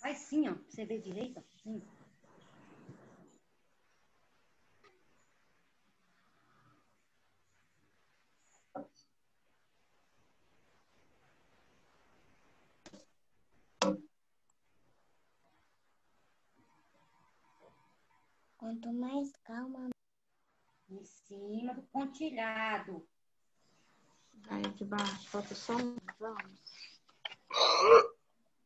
Faz sim, ó. Você vê direito. Sim. Quanto mais calma, Em cima do pontilhado. Aí de baixo, falta só um. Vamos.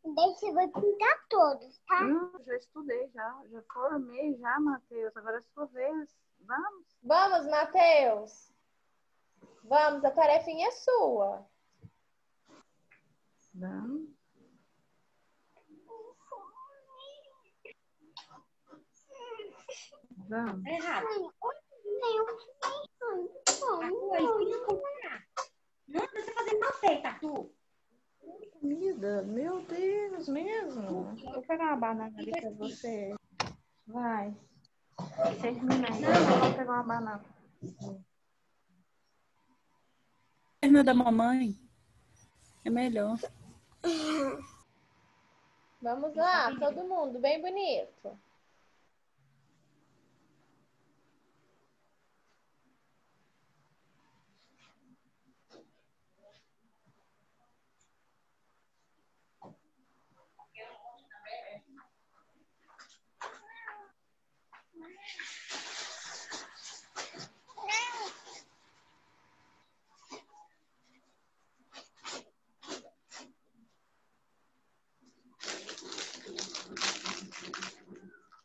você vai pintar todos, tá? Não, já estudei, já. Já formei, já, Matheus. Agora é sua vez. Vamos. Vamos, Matheus. Vamos, a tarefinha é sua. Vamos. Vamos. Tá errado. Não precisa fazer mal feito, Tatu. Comida, meu Deus, mesmo. Vou pegar uma banana ali pra você. Vai. Termina aí. Eu vou pegar uma banana. Perna da mamãe. É melhor. Vamos lá, todo mundo, bem bonito.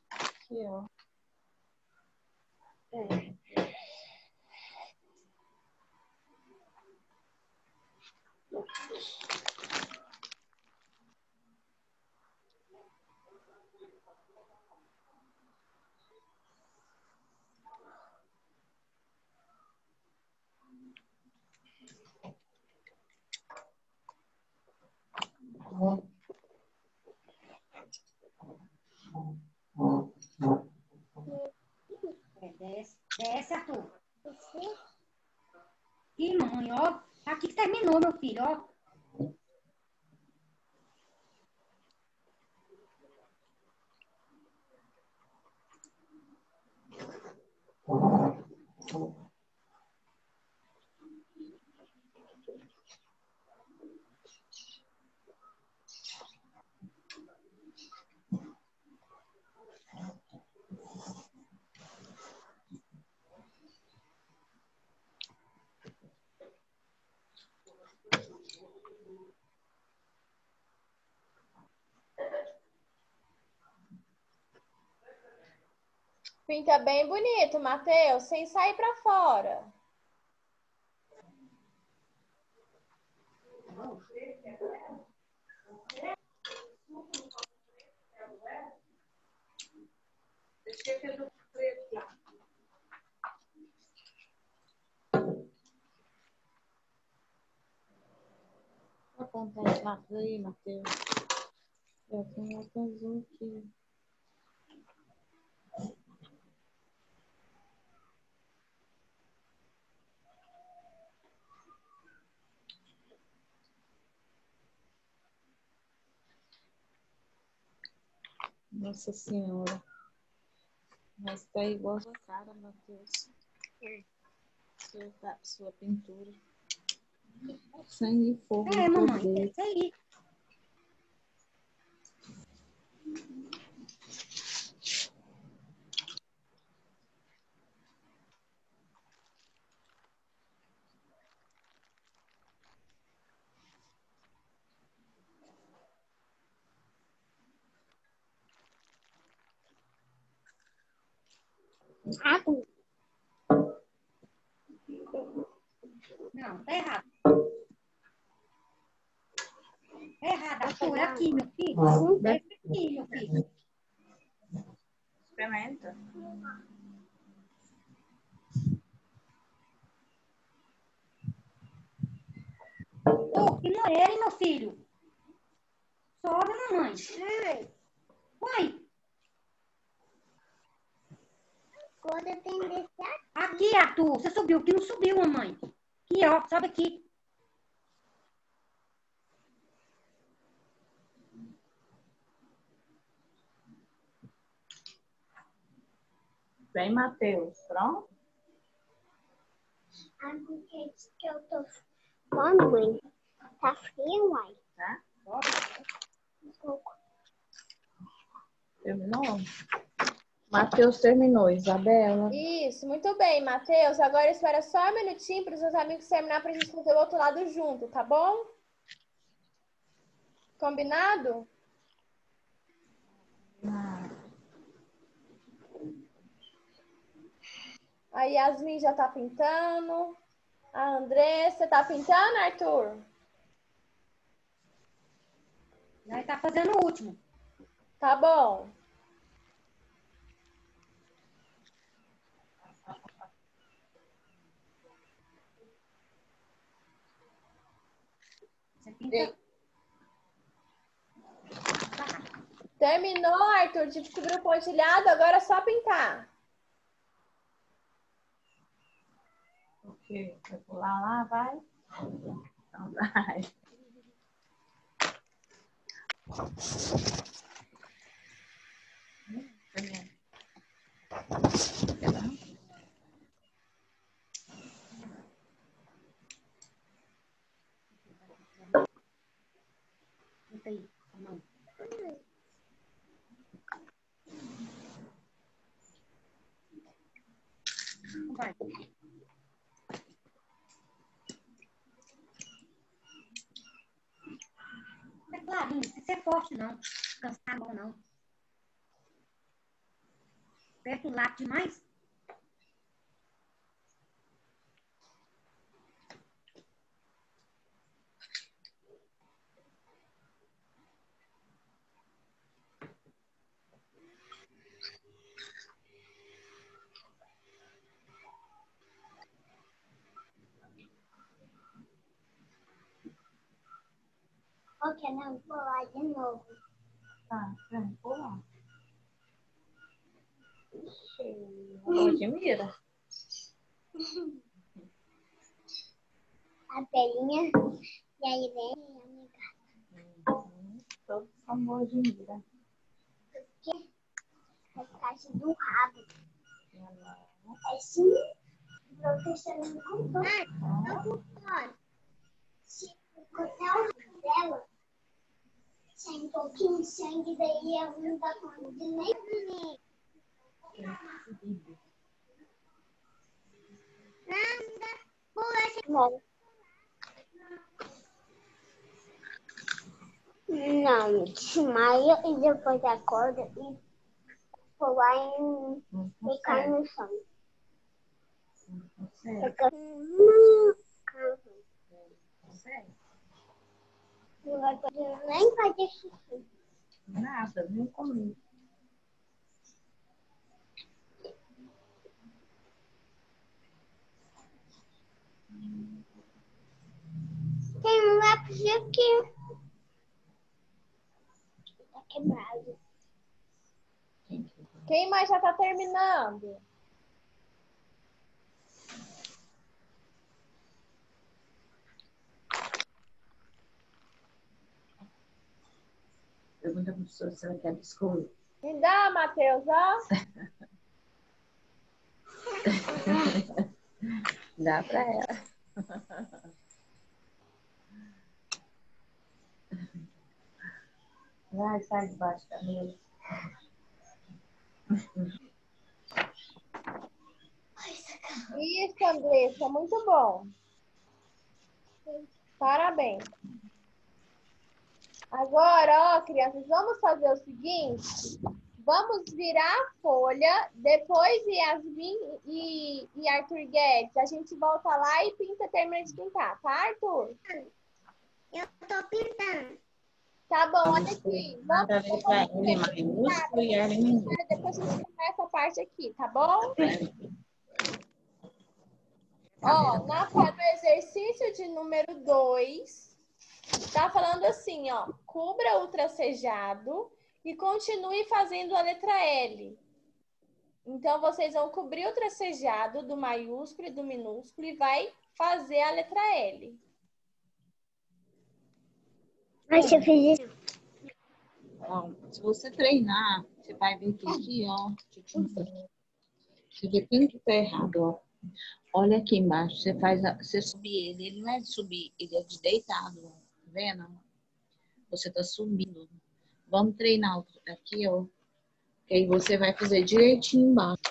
Aqui, ó. É, desce, desce, Arthur. Ih, mamãe, ó. Aqui que terminou, meu filho, ó. Pinta bem bonito, Matheus, sem sair pra fora. Apontar os lápis aí, Matheus. Eu tenho outro azul aqui. Nossa Senhora. Mas tá igual a sua cara, Matheus. Seu, tá, sua pintura. Sangue e fogo. É, mamãe, é isso aí. Não, tá errado. Tá errado, Arthur. É aqui, meu filho. Desce aqui, meu filho. Experimenta. Arthur, que não é ele, meu filho. Sobe, mamãe. Que descer aqui, Arthur. Você subiu, que não subiu, mamãe. Aqui, ó. Sobe aqui. Vem, Matheus. Pronto? Ah, porque diz que eu tô fome, mãe. Tá frio, uai. Tá? Um pouco. Terminou? Matheus terminou. Isabela. Isso, muito bem, Matheus. Agora espera só um minutinho para os seus amigos terminar para a gente fazer o outro lado junto, tá bom? Combinado? A Yasmin já tá pintando. A Andressa tá pintando, Arthur? Nós tá fazendo o último. Tá bom. Terminou, Arthur, de cobrir o pontilhado, agora é só pintar. O quê? Vai pular lá? Vai? Então vai. Pinta aí. É não precisa ser forte, não. Cansar a mão, não. Aperta o lápis demais. Ok, não, vou lá de novo. Tá, vem, pula. Admira. A pelinha. E aí vem a minha gata. Todos são boas de mira. Porque vai ficar assim do rabo. É assim. O professor me contou. Ah, não Se cortar o rabo dela, sai um pouquinho de sangue, daí ela não dá conta de nem. Nada. Bom. Não, desmaia e depois acorda e pular em Não e cai consegue. no chão. Não consegue. Hum, Consegue. Não vai poder nem fazer xixi. Nada, nem comigo. Tem um lápis aqui. Tá quebrado. Quem mais já tá terminando? Pergunta para professora se ela quer biscoito. Me dá, Matheus, ó. Dá para ela. Vai, sai debaixo da mesa. Isso, Andressa, muito bom. Parabéns. Agora, ó, crianças, vamos fazer o seguinte. Vamos virar a folha, depois Yasmin e, e Arthur Guedes, a gente volta lá e pinta, termina de pintar, tá, Arthur? Eu tô pintando. Tá bom, olha aqui. A Vamos, ver a minúsculo. depois a gente começa essa parte aqui, tá bom? Ó, na, no exercício de número 2, Tá falando assim, ó. Cubra o tracejado e continue fazendo a letra L. Então, vocês vão cobrir o tracejado do maiúsculo e do minúsculo e vai fazer a letra L. Mas eu fiz isso. Ó, se você treinar, você vai ver que aqui, ó. Você vê quem que tá errado, ó. Olha aqui embaixo, você faz, a- você subir ele, ele não é de subir, ele é de deitado, ó. Tá vendo? Você tá subindo. Vamos treinar aqui, ó. Que aí você vai fazer direitinho embaixo.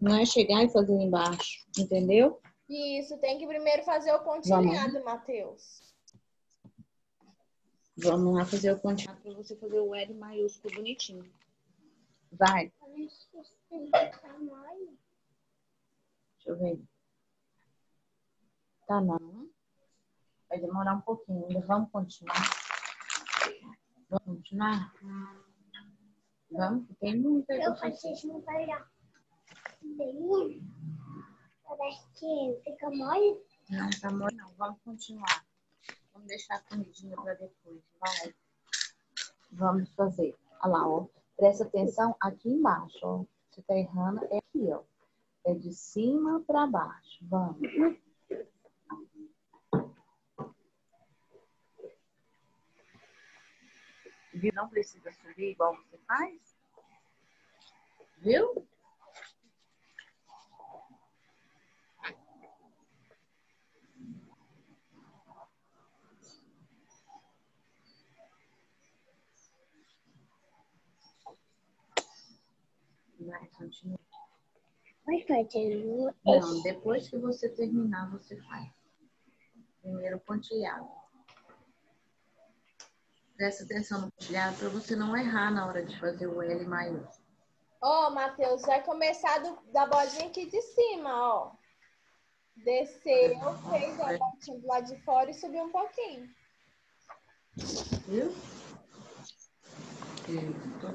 Não é chegar e fazer embaixo, entendeu? Isso, tem que primeiro fazer o pontilhado, Matheus. Vamos lá fazer o pontilhado pra você fazer o L maiúsculo bonitinho. Vai, deixa eu ver. Tá não. Vai demorar um pouquinho ainda. Vamos continuar? Vamos continuar? Vamos, tem muita Eu coisa. faço isso no pairão. Bem, Parece que fica mole. Não, tá mole não. Vamos continuar. Vamos deixar a comidinha pra depois. Vai. Vamos fazer. Olha lá, ó. Presta atenção aqui embaixo, ó. Você tá errando. É aqui, ó. É de cima pra baixo. Vamos. Viu? Não precisa subir igual você faz. Viu? Vai, continua. Vai fazendo Não, depois que você terminar, você faz. Primeiro pontilhado. Presta atenção no pontilhado para você não errar na hora de fazer o L maiúsculo. Ó, Matheus, vai começar do- da bodinha aqui de cima, ó. Desceu, fez a botinha do lado de fora e subiu um pouquinho. Viu? Isso.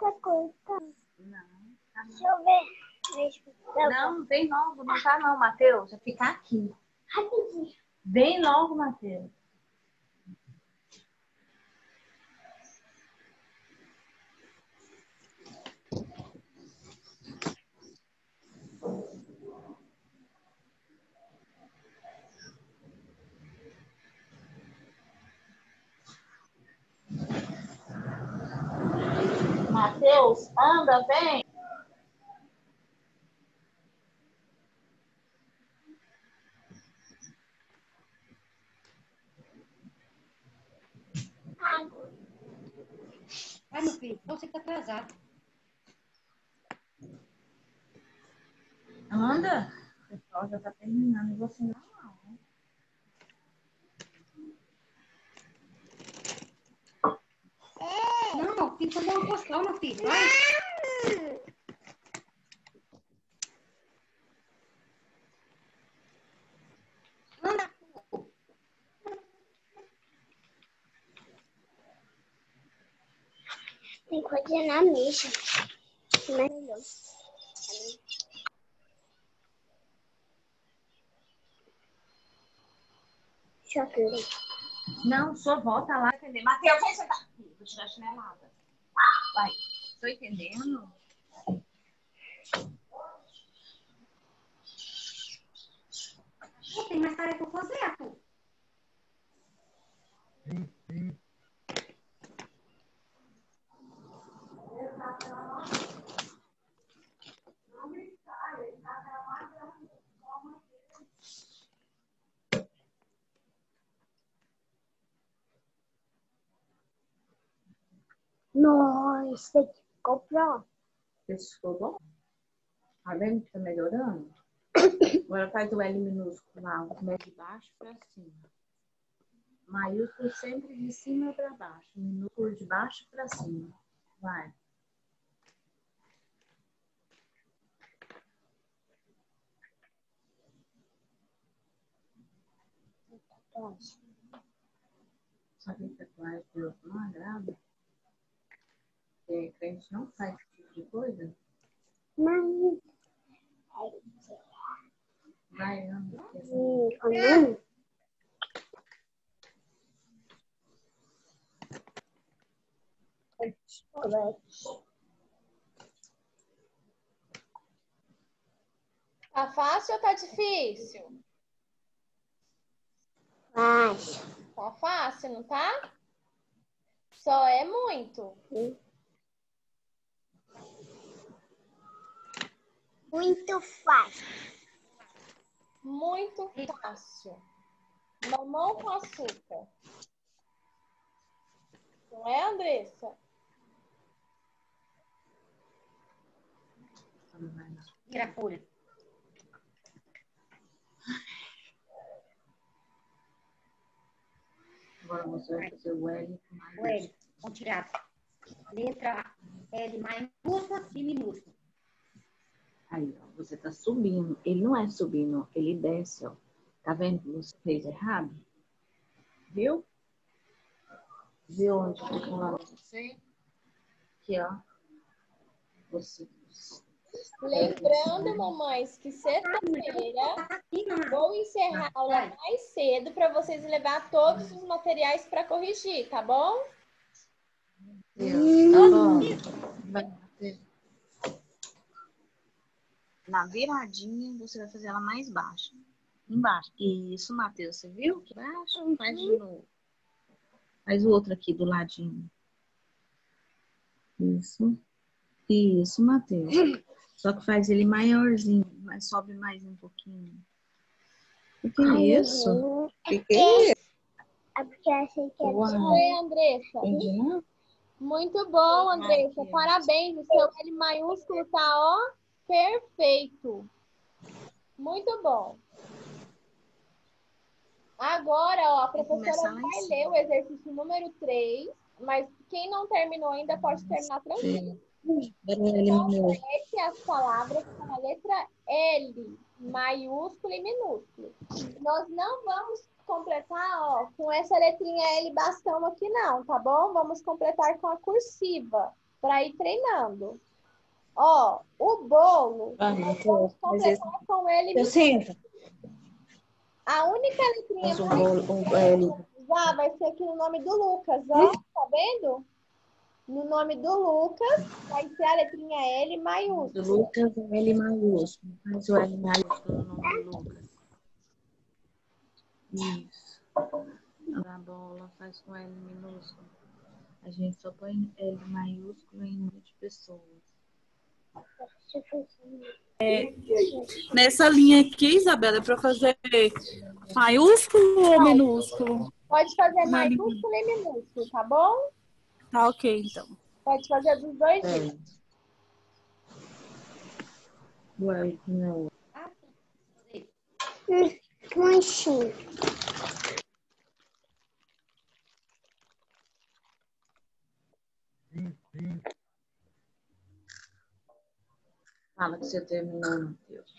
outra coisa. Não, tá Deixa eu ver. Deixa eu ver. não, vem logo, não tá não, Matheus. Vai ficar aqui. Rapidinho. Vem logo, Matheus. Matheus, anda, vem. Vai, meu filho. Você tá atrasado. Anda. O pessoal já tá terminando e você não. Não. Não, tem que fazer uma postal, meu filho. Vai. Anda. Tem coisa na mesa. Melhor. Chocolate. Não, só volta lá. Matheus, vem sentar. Vou tirar a chinelada. Vai. Tô entendendo? Pô, Tem mais tarefa pra fazer, Arthur. Nossa, ficou pronto. Esse ficou bom? Tá vendo que tá melhorando? Agora faz o L minúsculo lá, né, de baixo pra cima. Maiúsculo sempre de cima pra baixo. Minúsculo de baixo pra cima. Vai. Sabe que tatuagem não agrada? porque crente não faz esse tipo de coisa. Mãe. Vai, anda. Amém. Tá fácil ou tá difícil? Fácil. Tá fácil, não tá? Só é muito. Sim. Muito fácil. Muito fácil. Mamão com açúcar. Não é, Andressa? Tira a folha. Agora você vai fazer o L O mais. L. Vamos tirar. Letra L maiúscula e minúscula. Aí, ó, você tá subindo. Ele não é subindo, ó, ele desce, ó. Tá vendo que você fez errado? Viu? Viu onde ficou lá você? Aqui, ó. Você. Lembrando, mamães, que sexta-feira vou encerrar a aula mais cedo para vocês levar todos os materiais para corrigir, tá bom? Deus, tá bom. Vai. Na viradinha, você vai fazer ela mais baixa. Embaixo. Isso, Matheus, você viu? Que baixo? Faz de novo. Faz o outro aqui do ladinho. Isso. Isso, Matheus. Só que faz ele maiorzinho, mas sobe mais um pouquinho. O que é isso? O que, que é isso? É porque eu achei que era Uau. Oi, Andressa. Entendi, não? Muito bom, Andressa. Parabéns. O seu L maiúsculo tá, ó, perfeito. Muito bom. Agora, ó, a professora vai ler o exercício número 3, mas quem não terminou ainda pode terminar tranquilo. Complete as palavras com a letra L, maiúsculo e minúsculo. Nós não vamos completar ó, com essa letrinha L bastão aqui, não, tá bom? Vamos completar com a cursiva, para ir treinando. Ó, o bolo, Matheus, vamos esse- completar com L Eu sento. A única letrinha mais bolo, usar vai ser aqui no nome do Lucas, ó. Tá vendo? No nome do Lucas vai ser a letrinha L maiúscula. Do Lucas, o L maiúsculo. Faz o L maiúsculo no nome do Lucas. Isso. A bola faz com L minúsculo. A gente só põe L maiúsculo em número de pessoas. Nessa linha aqui, Isabela, é para fazer maiúsculo ou minúsculo? Pode fazer maiúsculo e minúsculo, tá bom? Tá ok, então. Pode fazer dos dois jeitos. O L não. manchinho. Fala que você terminou, Matheus.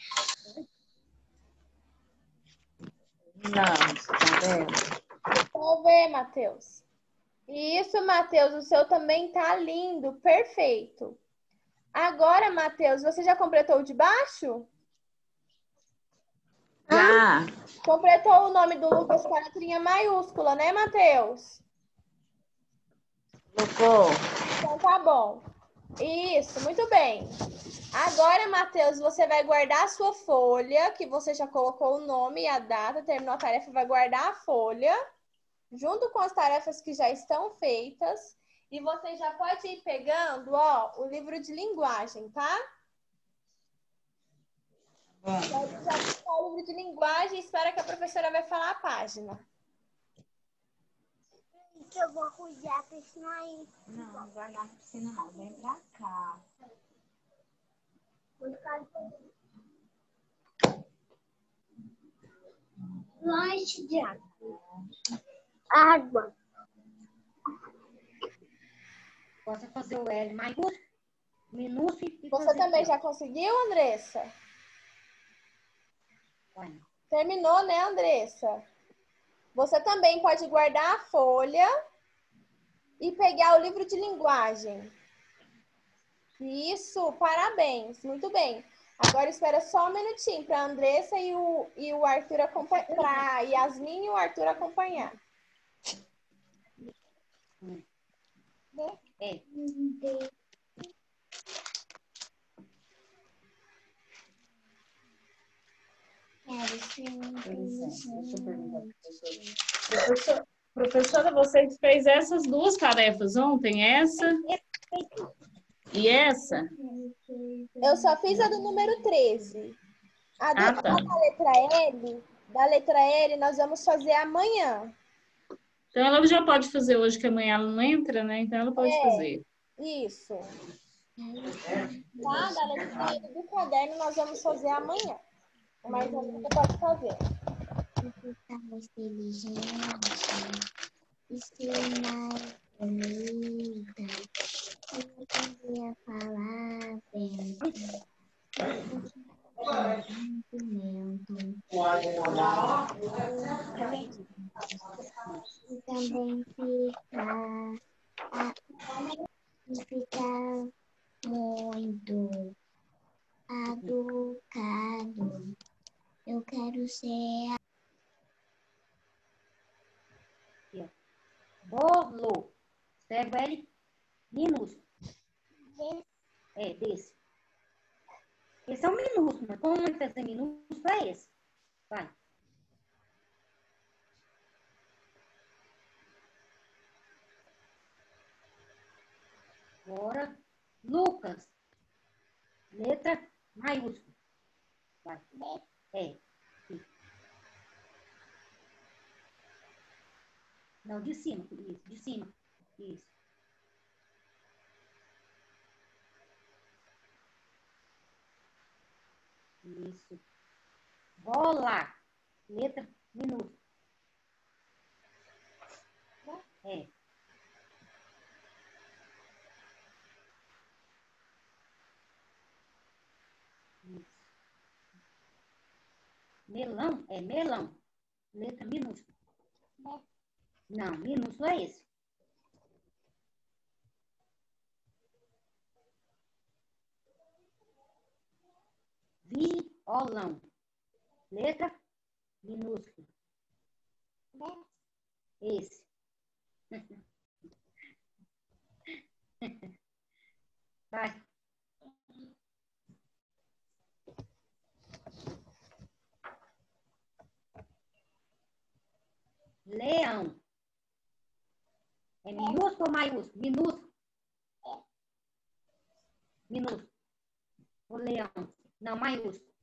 Não, você tá vendo? Vamos ver, Matheus. Isso, Matheus, o seu também tá lindo, perfeito. Agora, Matheus, você já completou o de baixo? Já. Completou o nome do Lucas com a letrinha maiúscula, né, Matheus? Colocou. Então tá bom. Isso, muito bem. Agora, Matheus, você vai guardar a sua folha, que você já colocou o nome e a data, terminou a tarefa, vai guardar a folha, junto com as tarefas que já estão feitas. E você já pode ir pegando, ó, o livro de linguagem, tá? Já pegar o livro de linguagem espera que a professora vai falar a página. Que eu vou cuidar pra isso aí. Não, não vai na piscina não. Vem pra cá. Lanche de água. Água. Posso fazer o L maiúsculo, minúsculo e Você também já conseguiu, Andressa? Olha. Terminou, né, Andressa? Você também pode guardar a folha e pegar o livro de linguagem. Isso, parabéns, muito bem. Agora espera só um minutinho para a Andressa e o, e o Arthur acompanhar, para Yasmin e o Arthur acompanhar. É. Quero ser um Professor- professora, você fez essas duas tarefas ontem, essa e essa? Eu só fiz a do número 13. A, do, Ah, tá. a da letra L, da letra L, nós vamos fazer amanhã. Então ela já pode fazer hoje, que amanhã ela não entra, né? Então ela pode É. fazer. Isso. Tá? Da letra L do caderno nós vamos fazer amanhã. Mas você pode fazer. Ficar mais inteligente e mais bonita. Eu queria falar bem. Sentimento. E também ficar, e ficar muito educado. Eu quero ser Bolo. Escreve L minúsculo. É, desse. Esse é um minúsculo, mas como ele tem minúsculo, é esse. Vai. Agora, Lucas. Letra maiúscula. Vai. É. Não, de cima. Isso, de cima. Isso. Isso. Bola. Letra minúscula. É. Melão é melão. Letra minúscula. Não, minúsculo é esse. Violão. Letra minúscula. Esse. Vai. Leão. É minúsculo ou maiúsculo? Minúsculo. Minúsculo. O leão. Não, maiúsculo.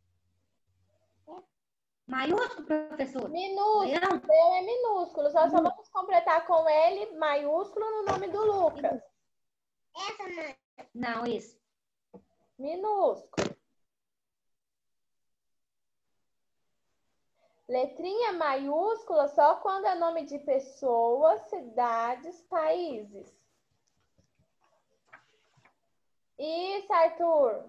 Maiúsculo, professor? Minúsculo. Leão? L é minúsculo. Só, só vamos completar com L maiúsculo no nome do Lucas. Essa, mãe. Não, esse. Minúsculo. Letrinha maiúscula só quando é nome de pessoas, cidades, países. Isso, Arthur.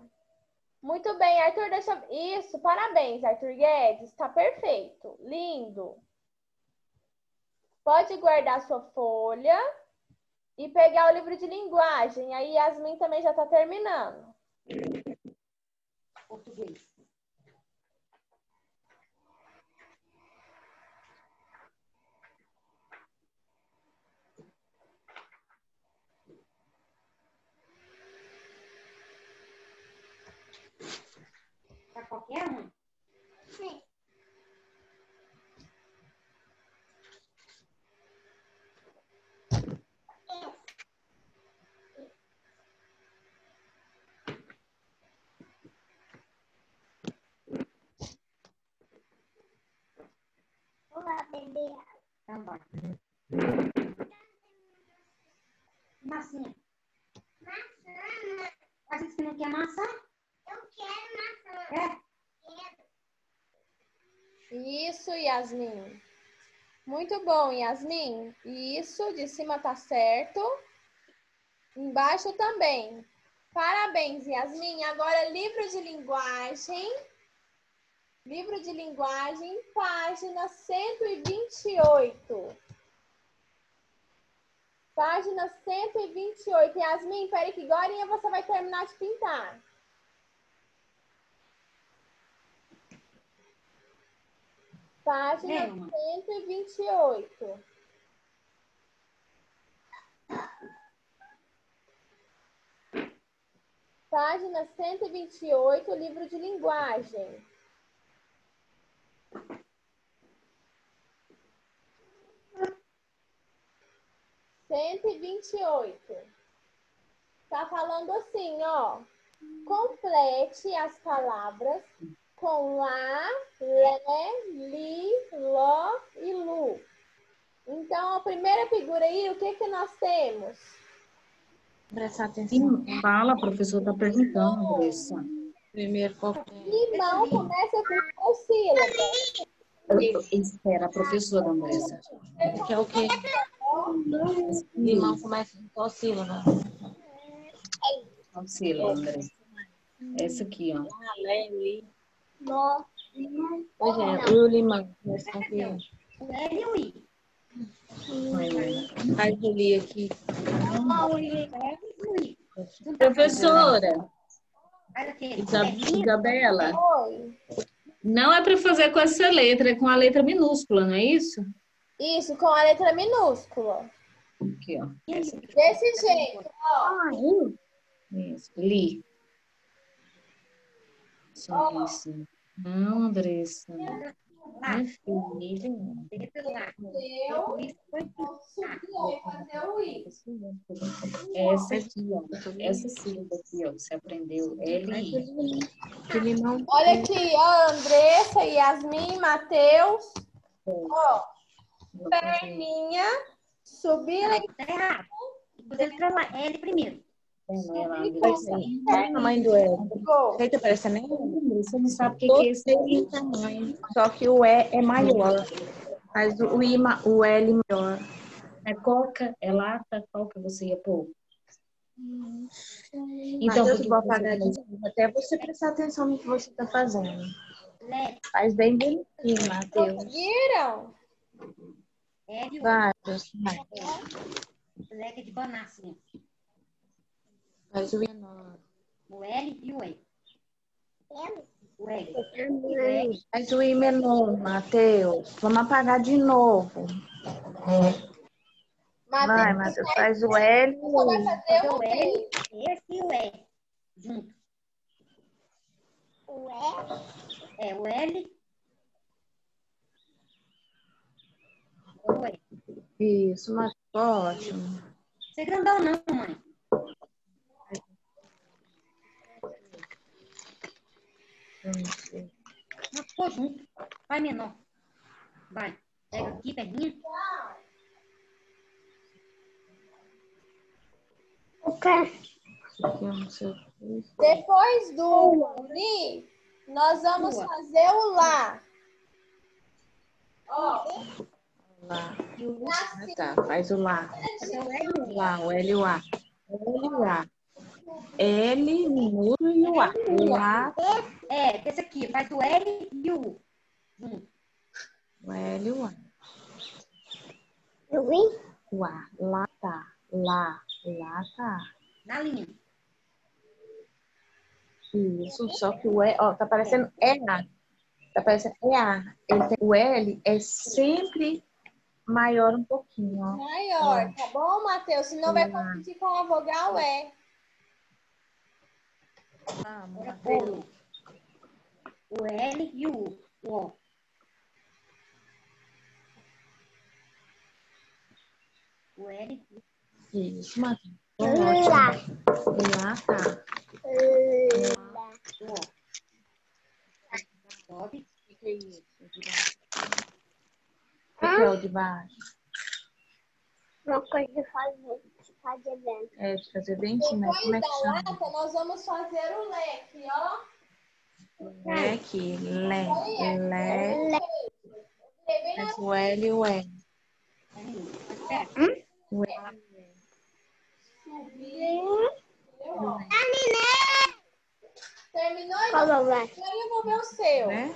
Muito bem, Arthur, deixa. Isso, parabéns, Arthur Guedes. Tá perfeito. Lindo. Pode guardar sua folha e pegar o livro de linguagem. Aí Yasmin também já tá terminando. Português. Qualquer um. Sim. Vou lá beber. Então vai. Massinha. Maçã. A gente que não quer maçã? Eu quero maçã. É. Isso, Yasmin. Muito bom, Yasmin. Isso, de cima tá certo. Embaixo também. Parabéns, Yasmin. Agora, livro de linguagem. Livro de linguagem, página 128. Página 128. Yasmin, peraí que agora você vai terminar de pintar. Página Nelma. 128. Página 128, livro de linguagem. Cento e vinte e oito. Tá falando assim, ó. Complete as palavras com lá, lé, li, ló e lu. Então, a primeira figura aí, o que que nós temos? Prestar atenção. Fala, professor, está perguntando, Andressa. Primeiro, qual Limão começa com qual sílaba? Espera, professora Andressa. que é o quê? Limão começa com qual sílaba? Qual sílaba, Andressa? Essa aqui, ó. Nó. Pois é, o limão o L e o I. O li aqui. O L e o I. Professora Isabela, Oi. não é para fazer com essa letra, é com a letra minúscula, não é isso? Isso, com a letra minúscula. Aqui, ó. Desse jeito, ó. Isso, li. Isso. Não, Andressa. Minha filha. Essa aqui, ó. Essa sílaba aqui, ó. Você aprendeu. L. Olha aqui, ó, Andressa, Yasmin, Matheus. Ó, perninha, subir aí. Tá errado. Depois a letra lá. L primeiro. É o tamanho do. Você tá parecendo nem Você não sabe o que, é tamanho. Só que o E é maior. Mas o, I, o L maior. É coca, é lata, qual que você ia pôr? Então, por eu vou você apagar de não- novo, até você prestar atenção no que você está fazendo. Letra. Faz bem bonitinho, Matheus. Conseguiram? L e o I. Vai, Deus, vai. Letra de banana, Faz o menor. O L e o E. O L. Faz o I menor, Matheus. Vamos apagar de novo. Vai, Matheus. Faz o L e o vai I. fazer O o L, I. esse e o E. Junto. O E. É, o L. O E. Isso, Matheus. Ótimo. Você é grandão não, mãe. Não, ficou junto. Vai menor. Vai. Pega aqui, perninha. O quê? O é. Depois do li, nós vamos Sua. fazer o lá. Ó, Lá. O Ah, tá. Faz o lá. o L e o Lá, o L e o A. L e o A. L, minúsculo e o A. Lá, E. É, esse aqui. Faz o L e o U. Junto. o L e o A. O I. O A. Lá tá. Lá. Lá tá. Na linha. Isso, só que o E, ó, tá parecendo EA. Tá parecendo EA. O L é sempre maior um pouquinho, ó. maior, tá bom, Matheus? Senão vai confundir com a vogal E. Agora pula. O L e o U. O O. O L e Isso, Matheus. Lá. Lá tá. Lá. o O. Sobe. O que é isso? O que é o de baixo? Uma coisa de fazer. de Fazer dentro. É de fazer dentinho, mas como é Depois que da chama? lata, nós vamos fazer o leque, ó. Leque, lé, lé. Escrever Faz o L e o L. Terminou? Qual vai? eu vou ver o seu. né?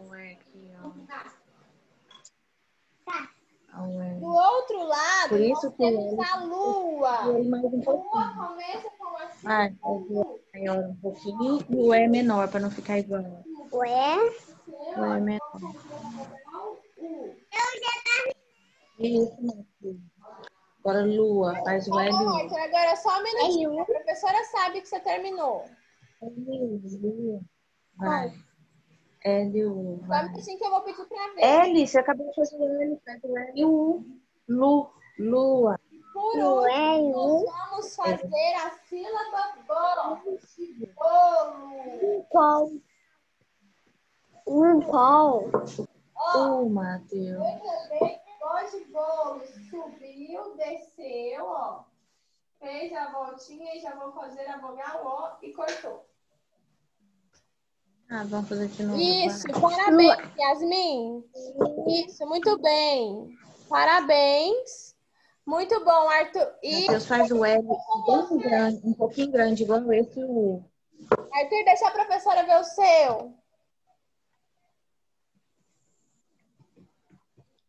O E aqui, ó. E. Do outro lado, Por isso nós temos ele- a lua. O E mais um Lua pouquinho. começa com a E maior um pouquinho o E menor, para não ficar igual. O E. O E menor. Isso, Matheus. Agora Lua, faz o Tá Arthur, agora só um minutinho. A professora sabe que você terminou. L, Vai. L, U. Só um Vai. minutinho que eu vou pedir pra ver. L, você acabou de fazer o L, faz o L, U. Lu, Lua. Por último, nós vamos fazer a sílaba bolo. Bolo. Qual? Um qual? Ó, U, Matheus. veja bem, hoje bolo subiu, desceu, ó. Fez a voltinha e já vou fazer a vogal ó e cortou. Ah, vamos fazer de novo. Isso, vai. parabéns, Yasmin. Isso, muito bem. Parabéns. Muito bom, Arthur. E, Matheus faz o L bem grande, um pouquinho grande, igual esse U. Arthur, deixa a professora ver o seu.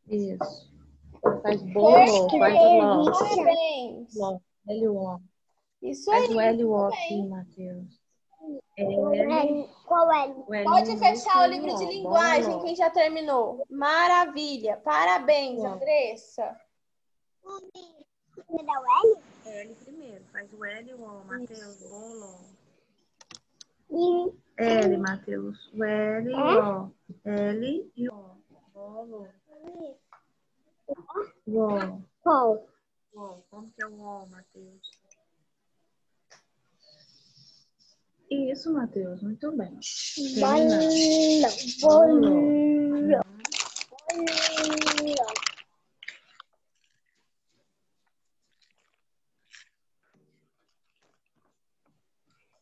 Isso. Faz bolo, faz o. Parabéns. Ló, L, U. Isso Faz aí. o L, U muito aqui, bem. Matheus. L, Qual é? o L Pode fechar o L, livro de linguagem, quem já terminou. Maravilha. Parabéns. Andressa. Primeiro é L? L primeiro, faz o L, O, Matheus, bolo. L, Matheus, o L, O. L e O. Bolo. O. O. Como que é o O, Matheus? Isso, Matheus, muito bem. Bolo.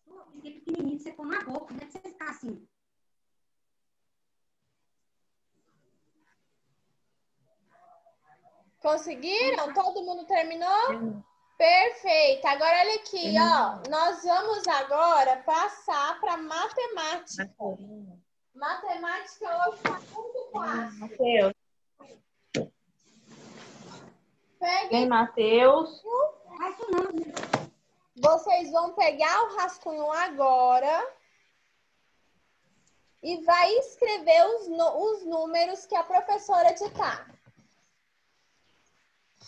Pô, Aquele pequenininho que você põe na boca, não é que você ficar assim. Conseguiram? Todo mundo terminou? Perfeito. Agora olha aqui, ó. Nós vamos agora passar para matemática. Matemática hoje está muito fácil. Matheus. Peguem Vem, Matheus. Vocês vão pegar o rascunho agora e vai escrever os, os números que a professora ditar.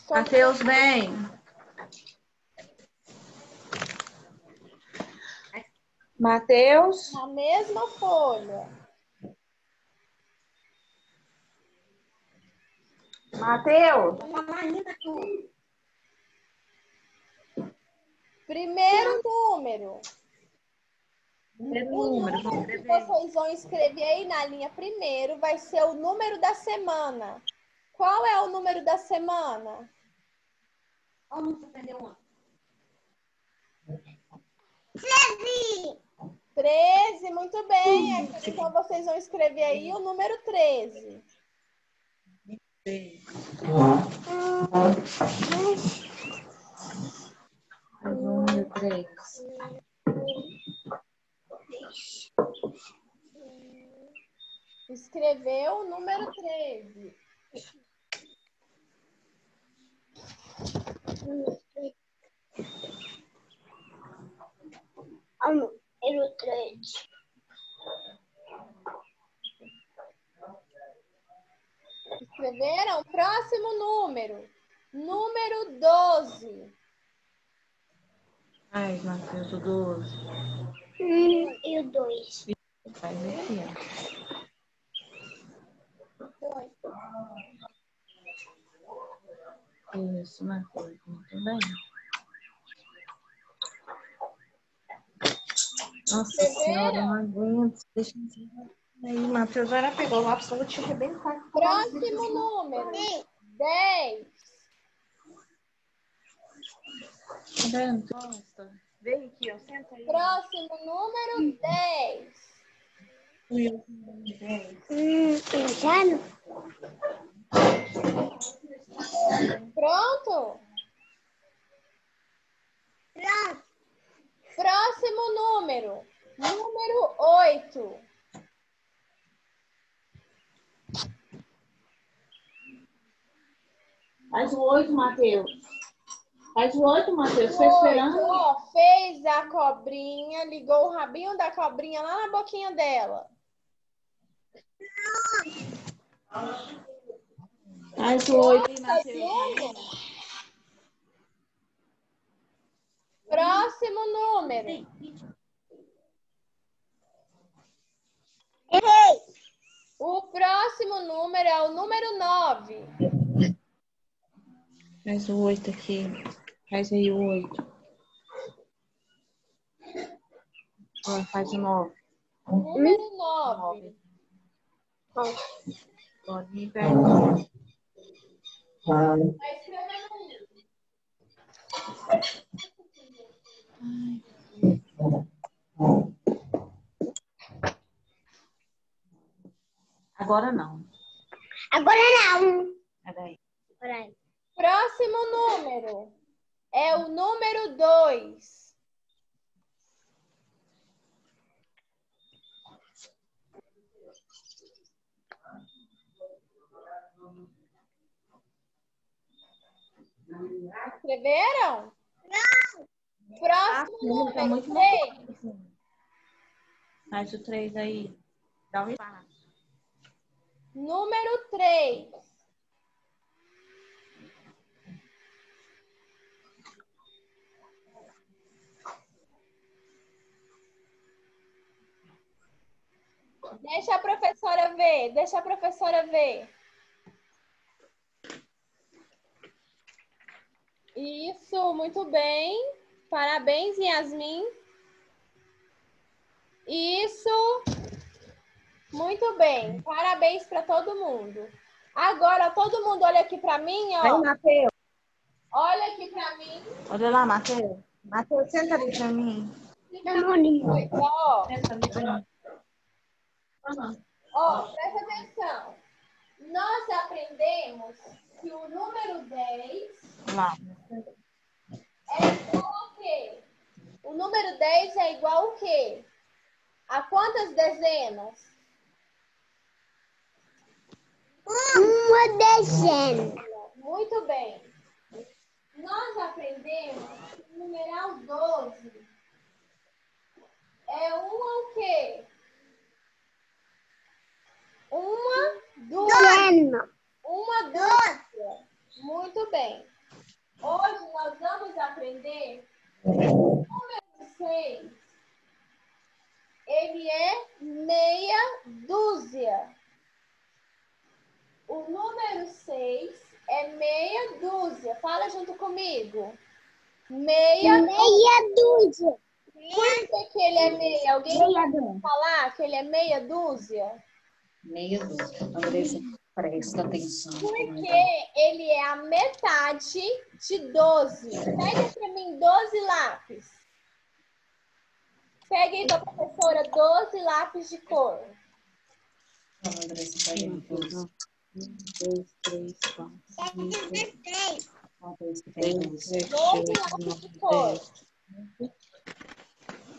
Matheus, vem. Matheus. Na mesma folha. Tudo. Primeiro número. Primeiro O número, vou número que vocês vão escrever aí na linha primeiro vai ser o número da semana. Qual é o número da semana? Olha o número que você aprendeu ontem. 13, muito bem. Então vocês vão escrever aí o número 13. Número treze. Escreveu o número 13. Número 13 ilustrante. Escreveram? Próximo número. Número 12. Ai, Matheus, o 12. Hum, e o 2. Faz aqui, ó. Isso, Matheus. Muito bem. Nossa senhora, não aguento. Deixa eu ver. Aí, Matheus, já pegou o lápis, eu vou te arrebentar. Próximo número. 10. Tá vendo? Nossa. Vem aqui, ó. Senta aí. Próximo número 10. Hum, pensando? Pronto? Pronto. Próximo número. Número 8. Faz o 8, Matheus. Faz o 8, Matheus. Tô esperando. Ó, fez a cobrinha, ligou o rabinho da cobrinha lá na boquinha dela. Faz o 8, Tá vendo? Próximo número. Errei. O próximo número é o número 9. Faz o oito aqui. Faz aí o oito. Agora faz o nove. Número 9. Agora me pega. Vai escrevendo aí. Agora não. Agora não. Peraí. Peraí. Próximo número é o número 2. Escreveram? Não. Próximo Não, tá número muito 3. Faz o três aí. Dá um espaço. Número 3. Deixa a professora ver, deixa a professora ver. Isso, muito bem. Parabéns, Yasmin. Isso. Muito bem. Parabéns para todo mundo. Agora, todo mundo olha aqui para mim, ó. Matheus. Olha aqui para mim. Olha lá, Matheus. Matheus, senta ali pra mim. Ó, Senta ali pra mim. ó, presta atenção. Nós aprendemos que o número 10 Lá. é quê? O número 10 é igual a quê? A quantas dezenas? Uma dezena. Muito bem. Nós aprendemos que o numeral 12 é uma o quê? Uma. Dezena. Uma dúzia. Muito bem. Hoje nós vamos aprender o número 6. Ele é meia dúzia. O número 6 é meia dúzia. Fala junto comigo. Meia. Meia dúzia. Por que, que ele é meia? Alguém Meia dúzia. falar que ele é meia dúzia? Meia dúzia. Andressa, presta atenção. Porque ele é a metade de 12. Pega para mim 12 lápis. Pega aí da professora 12 lápis de cor. Pega aí, dois. Um, dois, três, quatro, cinco, seis, que tem dois. sete, 12 oito, lápis de cor. dez.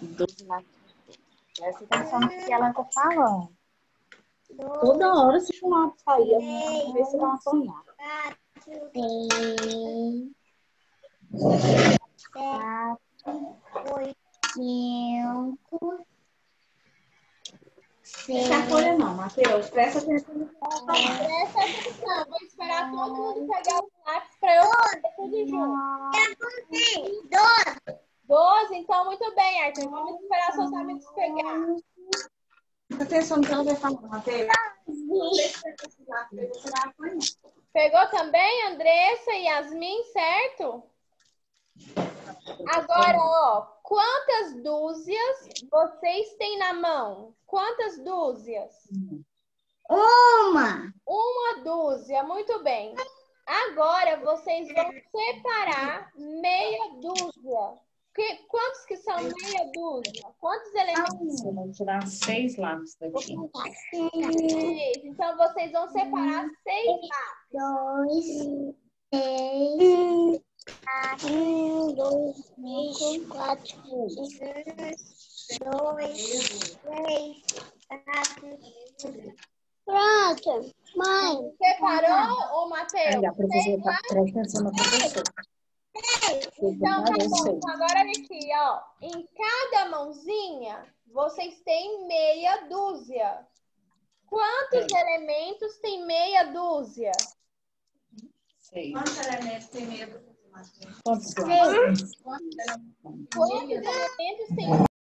Doze lápis. Presta atenção no que ela tá falando. Toda hora se um lápis sair, a ver se vai sonhar. Três, quatro, oito, cinco, seis, Não folha não, Matheus. Presta atenção. Presta atenção. Vou esperar todo mundo pegar os lápis para eu fazer tudo junto. doze, 12, então muito bem, Arthur. Vamos esperar seus amigos pegar. Atenção ela vai falar, Matheus. Pegou também, Andressa e Yasmin, certo? Agora, ó, quantas dúzias vocês têm na mão? Quantas dúzias? uma, Uma dúzia, muito bem. Agora vocês vão separar meia dúzia. Que, quantos que são meia dúzia? Quantos elementos? Eu vou tirar seis lápis daqui. Seis. Então vocês vão separar seis lápis. dois, três, quatro, um, dois, três, quatro, um, dois, três, quatro. Pronto, mãe. Separou, ô Matheus? Aí, a professora, tá- presta atenção na professora. Então, tá bom. agora olha aqui, ó. Em cada mãozinha, vocês têm meia dúzia. Quantos elementos tem meia dúzia? Seis. Quantos elementos tem medo? Quantos lá? Quantos elementos tem